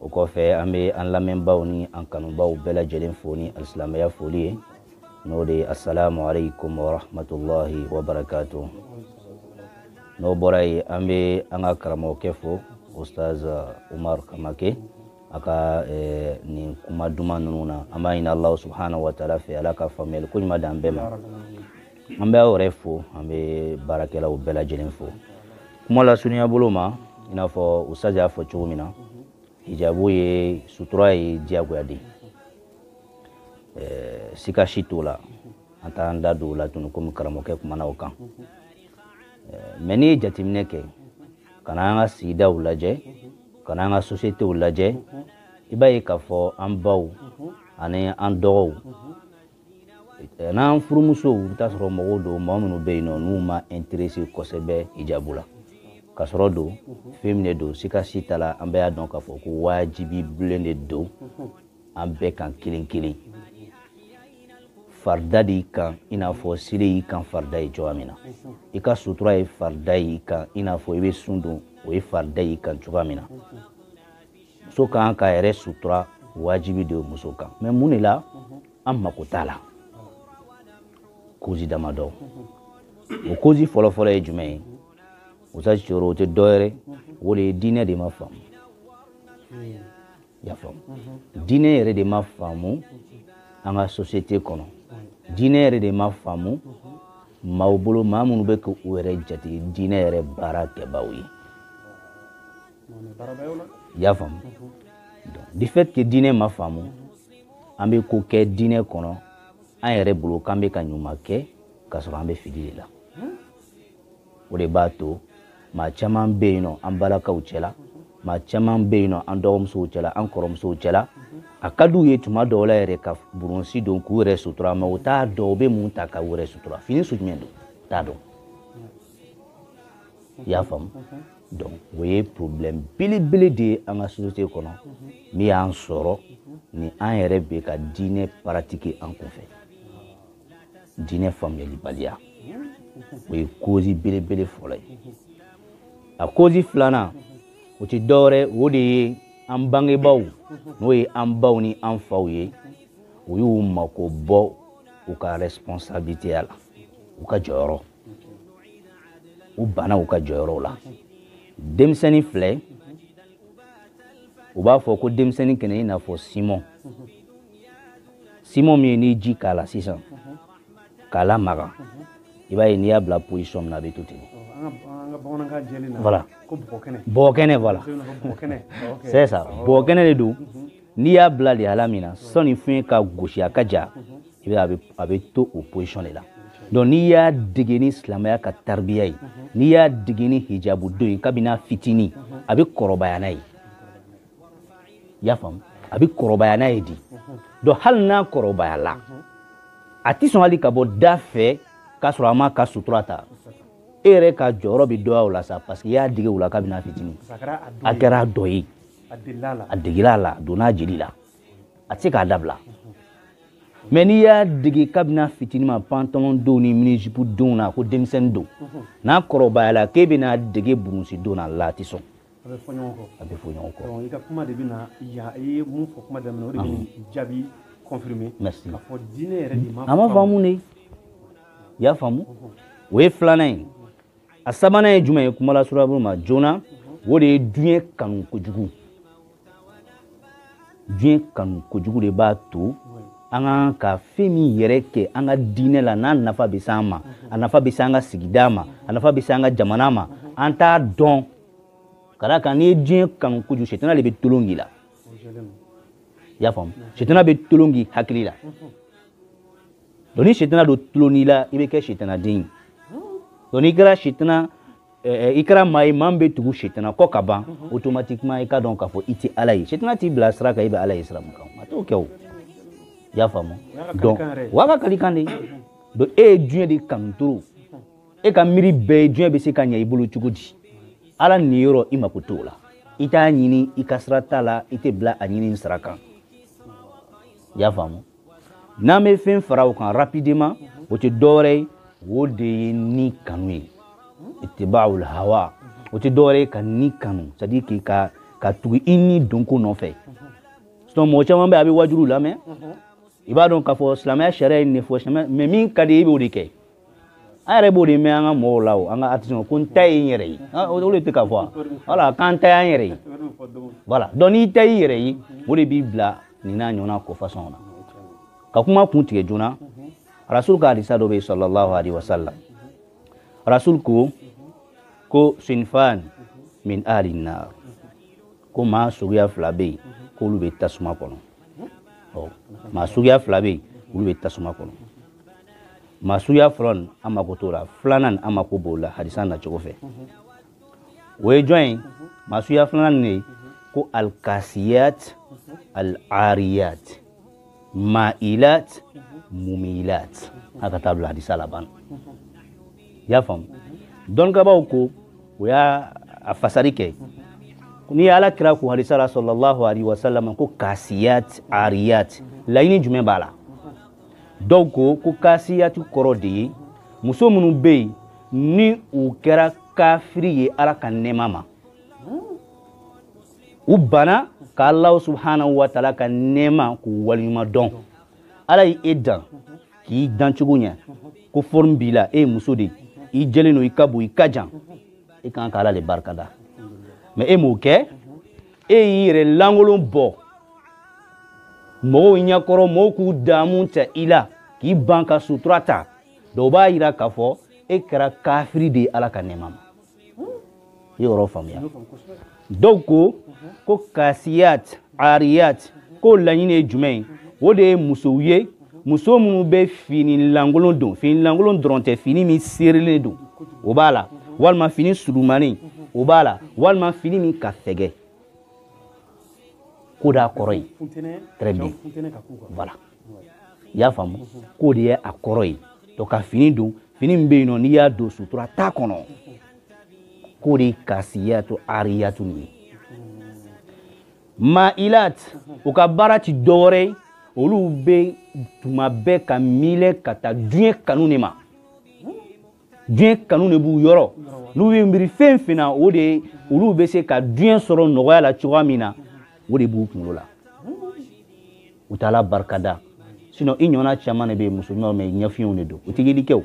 o kɔfɛ an bɛ an lamɛnbaw ni an kanubaw bɛɛ lajɛlen fo ni alisilamɛya foli ye n'o de ye asalamu aleykum warahmatulahi wabarakatu n'o bɔra yen an bɛ an ka karamɔgɔkɛ fo ustaz umar kamake a ka eh, nin kuma duman ninnu na an b'a ɲini alahu subhanahu wa taala fɛ ala ka faamuyali ko ɲuman d'an bɛɛ ma an bɛ aw yɛrɛ fo an bɛ baarakɛlaw bɛɛ lajɛlen fo kuma lasurunya bolo ma i n'a fɔ usazi y'a fɔ cogo min na hijabu ye sutura ye diyagoya de ɛɛ sika si t'o la an t'an da don o la tun komi karamɔgɔkɛ kumana o kan mɛ n'i ye jateminɛ kɛ ka na an ka sigidaw lajɛ ka na an ka sosiyete lajɛ i b'a ye k'a fɔ an baw ani an dɔgɔw n'an furumusow i bɛ taa sɔrɔ mɔgɔw don mɔgɔ minnu bɛ yen nɔ n'u ma interese kosɛbɛ hijabu la ka sɔrɔ don fɛn min de don sikasi ta la an bɛɛ y'a dɔn k'a fɔ ko wajibi bilen de don an bɛɛ kan kelen kelen farida de y'i kan i n'a fɔ sire y'i kan farida ye cogoya min na i ka sutura ye farida y'i kan i n'a fɔ i bɛ sun don o ye farida y'i kan cogoya min na muso ka kan k'a yɛrɛ sutura wajibi de ye muso kan mɛ mun de la an mako t'a la kozi damadɔ o kozi fɔlɔfɔlɔ ye jumɛn ye musa coro o tɛ dɔwɛrɛ o de ye diinɛ de ma faamu y'a faamu diinɛ yɛrɛ de ma faamu an ka sosiyete kɔnɔ diinɛ yɛrɛ de ma faamu maaw bolo maa minnu bɛ k'u yɛrɛ jate diinɛ yɛrɛ baara kɛbaaw ye i y'a faamu du fait que diinɛ ma faamu an bɛ ko kɛ diinɛ kɔnɔ an yɛrɛ bolo k'an bɛ ka ɲuman kɛ k'a sɔrɔ an bɛ fili de la o de b'a to maa caman bɛ yen nɔ an balakaw cɛla maa caman bɛ yen nɔ an dɔgɔmusow cɛla an kɔrɔmusow cɛla a ka d'u ye tuma dɔw la yɛrɛ ka burusi don k'u yɛrɛ sutura mɛ u t'a dɔn u bɛ mun ta ka u yɛrɛ sutura fini su jumɛn don t'a dɔn i y'a faamu donc o ye problème belebele de ye an ka société kɔnɔ min y'an sɔrɔ ni an yɛrɛ bɛ ka diinɛ paratike an kunfɛ diinɛ faamuyalibaliya o ye kozi belebele fɔlɔ ye a kozi filanan o tɛ dɔwɛrɛ o de ye an bangebaaw n'o ye an baw ni an faw ye u y'u mako bɔ u ka responsabilité la u ka jɔyɔrɔ u banna u ka jɔyɔrɔw la denmisɛnnin filɛ u b'a fɔ ko denmisɛnnin kɛnɛ i n'a fɔ simɔn simɔn min ye n'i ji k'a la sisan k'a lamaga i b'a ye n'i y'a bila position min na a bɛ to ten voilà bɔgɔ kɛnɛ voilà c'est ça bɔgɔ kɛnɛ de don n'i y'a bila lihala min na sɔni fiɲɛ ka gosi a ka ja i bɛ a bɛ to o position de la donc n'i y'a dege ni silamɛya ka taribiya ye n'i y'a dege ni hijabu don ye kabini a fitinin a bɛ kɔrɔbaya n'a ye i y'a faamu a bɛ kɔrɔbaya n'a ye di donc hali n'a kɔrɔbaya la a tɛ sɔn hali ka bɔ da fɛ k'a sɔrɔ a ma ka sutura ta e yɛrɛ ka jɔyɔrɔ bɛ dɔgɔya o la sa parce que i y'a dege o la kabini a fitinin a kɛra a dɔ ye. a degila a la a degila a la a donna a jeli la a tɛ se k'a dabila mɛ n'i y'a dege kabini a fitini ma pantalon denw ni minijupu denw na ko denmisɛnnin don n'a kɔrɔbayala k'e bɛna dege burusi don na la a tɛ sɔn a bɛ fɔ ɲɔgɔn kɔ a bɛ fɔ ɲɔgɔn kɔ i ka kuma de bɛ na yan i ye mun fɔ kuma daminɛ o de bɛ jaabi confirmer merci k'a fɔ diinɛ yɛrɛ de ma a ma faamu de i y'a faamu o ye filanan ye a sabanan ye jumɛn ye kumala surabulu ma joona o de ye diɲɛ kanu kojugu diɲɛ kanu kojugu de b'a to an kan ka fɛn min yɛrɛ kɛ an ka diinɛ la n'a nafa bɛ se an ma a nafa bɛ se an ka sigida ma a nafa bɛ se an ka jamana ma an t'a dɔn ka d'a kan n'i ye diɲɛ kanu kojugu setana de bɛ tolon k'i la i y'a faamu setana bɛ tolon k'i hakili la dɔn ni sitana don tulo n'i la i bɛ kɛ sitana den ye dɔn n'i kɛra sitana eh, eh, i kɛra maa ye maa min bɛ tugu sitana kɔ ka ban mhm. automatiquement i ka dɔn k'a fɔ i tɛ ala ye sitana t'i bila sira kan i bɛ ala ye sira min kan a t'o kɛ o i y'a faamu donc wa ka kalikan de donc e ye diɲɛ de kanu toro e ka miiri bɛɛ ye diɲɛ bɛ se ka ɲɛ i bolo cogo di ala nin yɔrɔ i mako t'o la i t'a ɲini i ka sira t'a la i tɛ bila a ɲini sira kan i y'a faamu n'an bɛ fɛn fara o kan rapidement o tɛ dɔwɛrɛ ye o de ye ni kanu ye itibawul hawa o tɛ dɔwɛrɛ ye ka ni kanu c'est à dire k'i ka ka tugu i ni donko nɔfɛ sinon mɔgɔ caman bɛ a bɛ wajuliw lamɛn i b'a dɔn k'a fɔ silamɛya sariya ye nin de fɔ silamɛya mais min ka di i b'o de kɛ an yɛrɛ b'o de mɛn an ka mɔgɔw la o an ka artisan ko n ta ye n yɛrɛ ye o de tɛ ka fɔ a wala k'an ta y'an yɛrɛ ye wala dɔn n'i ta y'i yɛrɛ ye o de b'i bila nin n'a ɲɔgɔnna ko fasɔn na ka kuma kun tigɛ joona rasul ka hadisa dɔ bɛ yen sallallahu alaihi wa sallam rasul ko ko sinfan min ahli nar ko maa suguya fila bɛ yen k'olu bɛ tasuma kɔnɔ ɔ maa suguya fila bɛ yen olu bɛ tasuma kɔnɔ maa suguya fɔlɔ nin an mako t'o la filanan an mako b'o la hadisa nacogo fɛ o ye jɔn ye maa suguya filanan nin de ye ko alikasiyat al-ariyat ma'ilat mumilat a ka taa bila hadisa laban i y'a faamu dɔnnikɛbaaw ko o y'a a fasari kɛ n'i ye ala kira ko hadisa la sɔlɔlɔhu alayhi wa sallam ko kasiyat ariyat laɲini jumɛn b'a la dɔw ko ko kasiyati kɔrɔ de ye muso minnu bɛ yen ni u kɛra kafiri ye ala ka nɛɛma ma u banna ka alaw subhanahu wa taala ka nɛɛma k'u waleɲuman dɔn ala ye e dan k'i dancogo ɲɛ ko forme b'i la e ye muso de i jɛlen don i ka bon i ka jan i kan ka ala le barika da mɛ e m'o kɛ e y'i yɛrɛ lankolon bɔ mɔgɔw ɲɛkɔrɔ mɔgɔw k'u daamu ta i la k'i ban ka sutura ta dɔw b'a yira k'a fɔ e kɛra kafiri de ye ala ka nɛɛma ma i yɔrɔ faamuya dɔw ko ko kasiyat ariyat k'o laɲini ye jumɛn ye o de ye musow ye muso minnu bɛ fini lankolon don fini lankolon dɔrɔn tɛ fini min seerelen don o b'a la walima fini surumani o b'a la walima fini min ka fɛgɛ ko d'a kɔrɔ ye très bien voilà i y'a faamu k'o de ye a kɔrɔ ye donc ka fini don fini min bɛ yen nɔ n'i y'a don sutura t'a kɔnɔ k'o de ye kasiyatu ariyatu ye ma'ilat u ka baara ti dɔwɛrɛ ye olu bɛ tuma bɛɛ ka miilɛ ka taa diɲɛ kanu de ma diɲɛ kanu de b'u yɔrɔ n'u bɛ miiri fɛn fɛn na o de olu bɛ se ka diɲɛ sɔrɔ nɔgɔya la cogoya min na o de b'u kunkolo la u t'a la barikada sinon i ɲɔgɔnna caman de bɛ yen muso ɲumanw mɛ ɲɛfiɲɛw de don u tɛ yeli kɛ o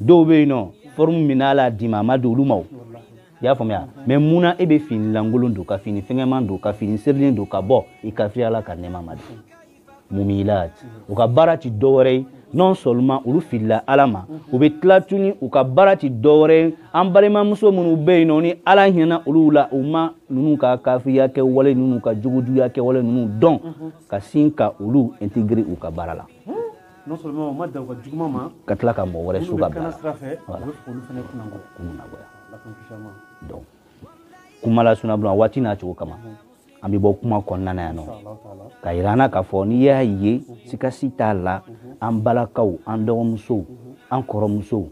dɔw bɛ yen nɔ fɔrimu min n'a la d'i ma a ma don olu ma o i y'a faamuya mɛ mun na e bɛ fini lankolon don ka fini fɛngɛman don ka fini serilen don ka bɔ i kafiriya la ka nɛɛma ma don mumilat u ka baara ti dɔwɛrɛ ye non seulement olu filila ala ma u bɛ tila tuni u ka baara ti dɔwɛrɛ ye an balimamuso minnu bɛ yen nɔ ni ala hinɛna olu la u ma ninnu ka kafiya kɛwale ninnu ka jugujuguya kɛwale ninnu dɔn ka sin ka olu integrer u ka baara la non seulement u ma dan u ka juguman ma ka tila ka mɔgɔ wɛrɛ su ka bila donc kumala sunabulon waati n'a cogo kama an bɛ bɔ kuma kɔnɔna na yan nɔ ka yira an na k'a fɔ n'i y'a ye sikasi t'a la an balakaw an dɔgɔmusow an kɔrɔmusow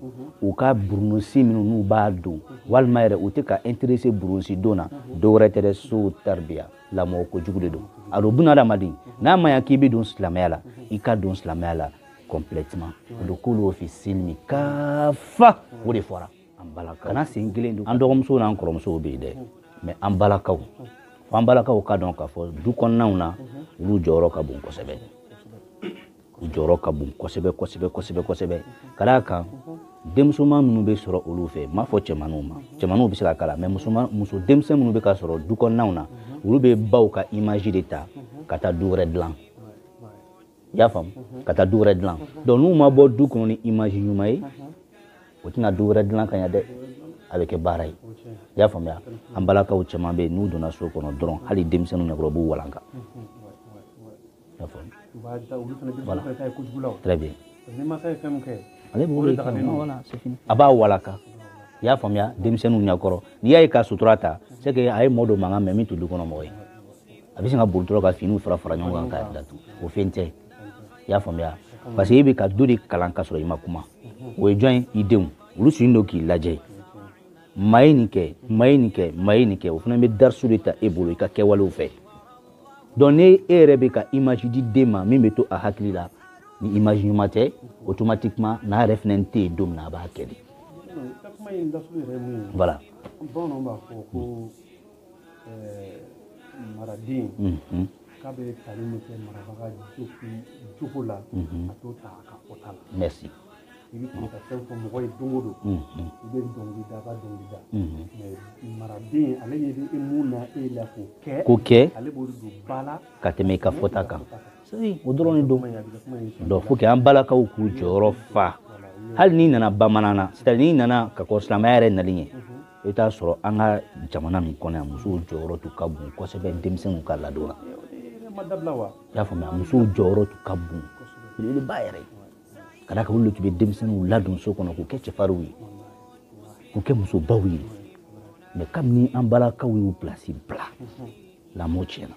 u ka burunusi minnu n'u b'a don walima yɛrɛ u tɛ ka interese burunusi don na dɔwɛrɛ tɛ dɛ sow taribiya lamɔ ko jugu de don a don buna adamaden n'a ma ya k'i bɛ don silamɛya la i ka don silamɛya la complètement o de k'olu ofisili min ka fa o de fɔra an balakaw kana sen kelen don an dɔgɔmusow n'an kɔrɔmusow bɛ yen dɛ mɛ an balakaw fo an balakaw ka dɔn k'a fɔ du kɔnɔnaw na olu jɔyɔrɔ ka bon kosɛbɛ u jɔyɔrɔ ka bon kosɛbɛ kosɛbɛ kosɛbɛ kosɛbɛ ka d'a kan denmusoman minnu bɛ sɔrɔ olu fɛ n m'a fɔ cɛmanninw ma cɛmanninw bɛ se ka k'a la mɛ muso denmisɛn minnu bɛ ka sɔrɔ du kɔnɔnaw na olu bɛ baw ka imaji de ta ka taa du wɛrɛ dilan i y'a faamu mhm. ka taa du wɛrɛ dilan mhm. donc n'u ma bɔ du kɔnɔ ni image ɲuman ye mhm. o tɛna du wɛrɛ dilan ka ɲa dɛ a bɛ kɛ baara ye i y'a faamuya an balakaw caman bɛ yen n'u donna so kɔnɔ dɔrɔn hali denmisɛnninw ɲɛkɔrɔ b'u walanka i y'a faamu voilà très bien ale b'o de kanu voilà c'est fini a b'a walaka i y'a faamuya denmisɛnninw ɲɛkɔrɔ n'i y'a ye ka sutura ta c'est que a ye mɔɔ don mankan mɛ min tɛ du kɔnɔ mɔgɔ ye a bɛ sin ka boli dɔrɔn ka finiw fara fara ɲɔgɔn kan k'a datugu o fɛn tɛ i y'a faamuya parce que e bɛ ka dɔ de kalan ka sɔrɔ i ma kuma o ye jɔn ye i denw olu sigilen don k'i lajɛ maa ye nin kɛ maa ye nin kɛ maa ye nin kɛ o fana bɛ darisu de ta e bolo i ka kɛwalew fɛ donc ni e yɛrɛ bɛ ka image di den ma min bɛ to a hakili la ni image ɲuman tɛ automatiquement n'a yɛrɛ fana tɛ yen don min na a b'a kɛ de voilà bamananw b'a fɔ ko maraden k'a bɛ tali min kɛ marabaga jogo la a t'o ta a ka kɔta la merci i bɛ tɛmɛ ka fɛn fɔ mɔgɔ ye don o don i bɛ dɔnkili da a ka dɔnkili da mais maraden ale ɲɛ bɛ e mun na e la k'o kɛ k'o kɛ ale b'o don ba la ka tɛmɛ i ka fɔta kan o dɔrɔn de don dɔn fo que an balakaw k'u jɔyɔrɔ fa hali n'i nana bamanan na c'est à dire n'i nana ka kɔrɔ silamɛya yɛrɛ nali ɲɛ i bɛ t'a sɔrɔ an ka jamana min kɔnɔ yan musow jɔyɔrɔ tun ka bon kosɛbɛ denmisɛnninw ka ladon na i y'a faamuya musow jɔyɔrɔ tun ka bon belebeleba yɛrɛ ka d'a kan olu de tun bɛ denmisɛnninw ladon so kɔnɔ k'u kɛ cɛfarinw ye k'u kɛ musobaw ye mɛ kabini an balakaw y'u pilasi bila lamɔ tiɲɛna